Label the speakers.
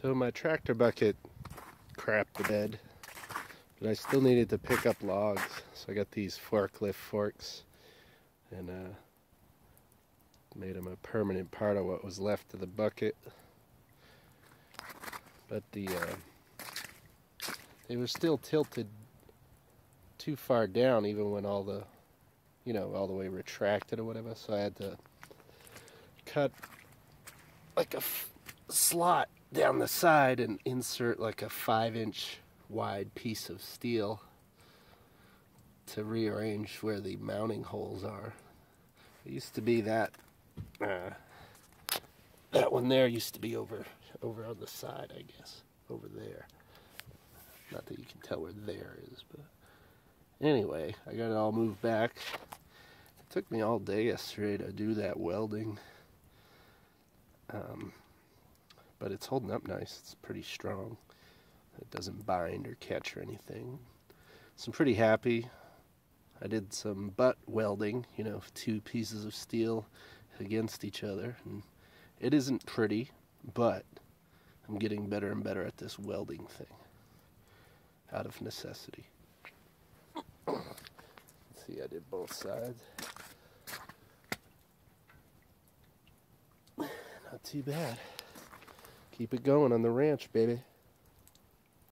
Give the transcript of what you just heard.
Speaker 1: So my tractor bucket crapped the bed, but I still needed to pick up logs. So I got these forklift forks and uh, made them a permanent part of what was left of the bucket. But the uh, they were still tilted too far down even when all the you know all the way retracted or whatever so I had to cut like a slot down the side and insert like a five inch wide piece of steel to rearrange where the mounting holes are. It used to be that uh, that one there used to be over over on the side, I guess, over there. Not that you can tell where there is, but anyway, I got it all moved back. It took me all day yesterday to do that welding. Um, but it's holding up nice. It's pretty strong. It doesn't bind or catch or anything. So I'm pretty happy. I did some butt welding, you know, two pieces of steel against each other. And it isn't pretty, but I'm getting better and better at this welding thing out of necessity. See, I did both sides. Not too bad. Keep it going on the ranch, baby.